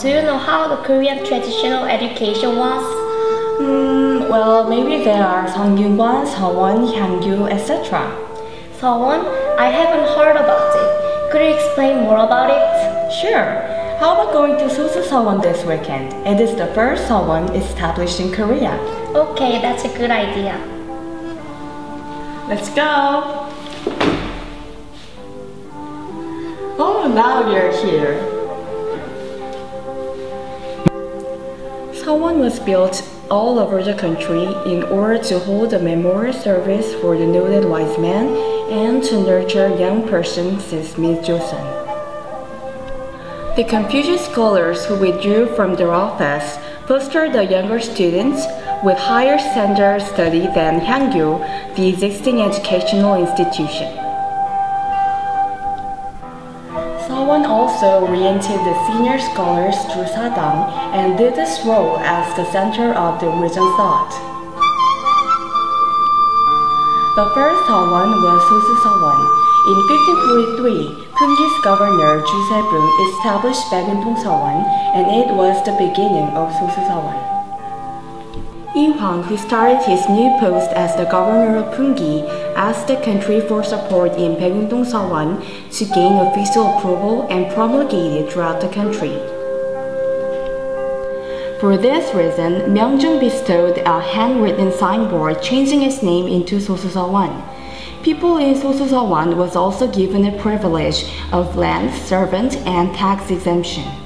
Do you know how the Korean traditional education was? Hmm, well, maybe there are Sungkyunkwan, Seowon, Hyanggyo, etc. Seowon? I haven't heard about it. Could you explain more about it? Sure. How about going to Sosu Seowon this weekend? It is the first Seowon established in Korea. Okay, that's a good idea. Let's go! Oh, now you're here. Seowon was built all over the country in order to hold a memorial service for the noted wise man and to nurture young persons since mid-Joseon. The Confucius scholars who withdrew from their office fostered the younger students with higher standard study than Hyanggyo, the existing educational institution. Also oriented the senior scholars to Sadang and did this role as the center of the region thought. The first Seowon was Sosu Seowon. In 1543, Punggi's governor Se-bum established Baegundong Seowon, and it was the beginning of Sosu Seowon. Yi Hwang, who started his new post as the governor of Punggi, asked the country for support in Baegundong Seowon to gain official approval and promulgate it throughout the country. For this reason, Myeongjong bestowed a handwritten signboard changing its name into Sosu Seowon. People in Sosu Seowon was also given the privilege of land, servant, and tax exemption.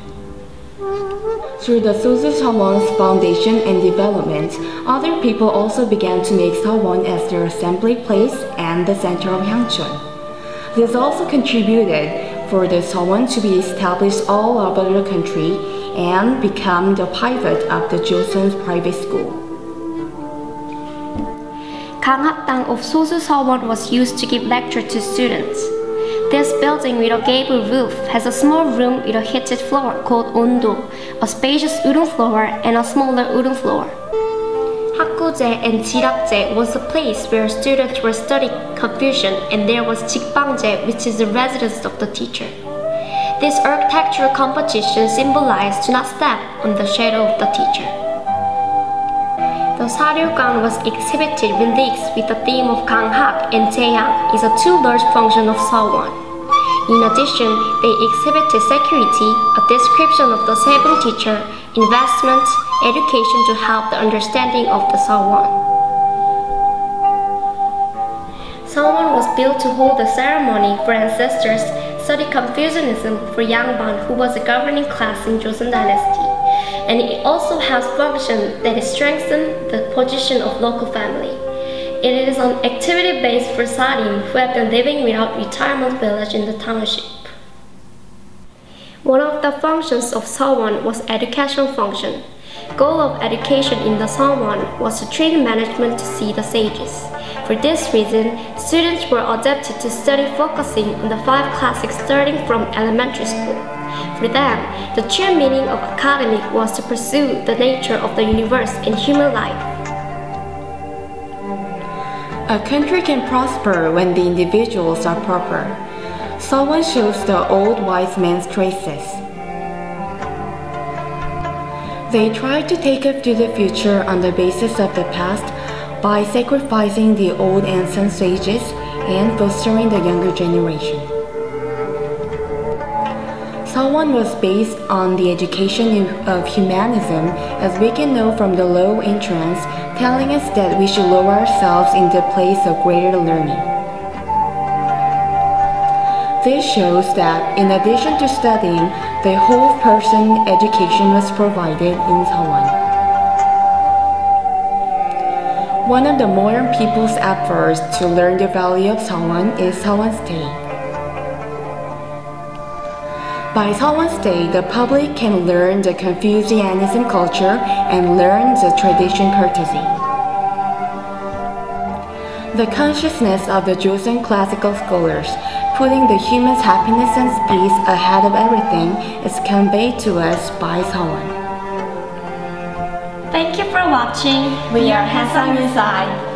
Through the Sosu Seowon's foundation and development, other people also began to make Seowon as their assembly place and the center of Hyangchun. This also contributed for the Seowon to be established all over the country and become the pivot of the Joseon's private school. Ganghakdang of Sosu Seowon was used to give lecture to students. This building with a gable roof has a small room with a heated floor called ondol, a spacious wooden floor, and a smaller wooden floor. Hakuje and Jirakje was a place where students were studying Confucian and there was Jikbangje which is the residence of the teacher. This architectural composition symbolized to not step on the shadow of the teacher. The Saryugan was exhibited with leagues with the theme of Ganghak and Jaeyang is a two large function of Seowon. In addition, they exhibited security, a description of the seven teacher, investment, education to help the understanding of the Seowon. Seowon was built to hold the ceremony for ancestors, study Confucianism for Yangban who was a governing class in Joseon dynasty and it also has function that strengthen the position of local family. It is an activity base for Sarim who have been living without retirement village in the township. One of the functions of Seowon was educational function. Goal of education in the Seowon was to train management to see the sages. For this reason, students were adapted to study focusing on the five classics starting from elementary school. For them, the true meaning of academic was to pursue the nature of the universe and human life. A country can prosper when the individuals are proper. Seowon shows the old wise man's traces. They try to take up to the future on the basis of the past by sacrificing the old and ancient sages and fostering the younger generation. Seowon was based on the education of humanism as we can know from the low entrance telling us that we should lower ourselves in the place of greater learning. This shows that in addition to studying, the whole person education was provided in Seowon. One of the modern people's efforts to learn the value of Seowon is Seowon's Day. By Seowon's Day, the public can learn the Confucianism culture and learn the tradition courtesy. The consciousness of the Joseon classical scholars, putting the human's happiness and peace ahead of everything, is conveyed to us by Seowon. Thank you for watching. We are Haeseong Inside.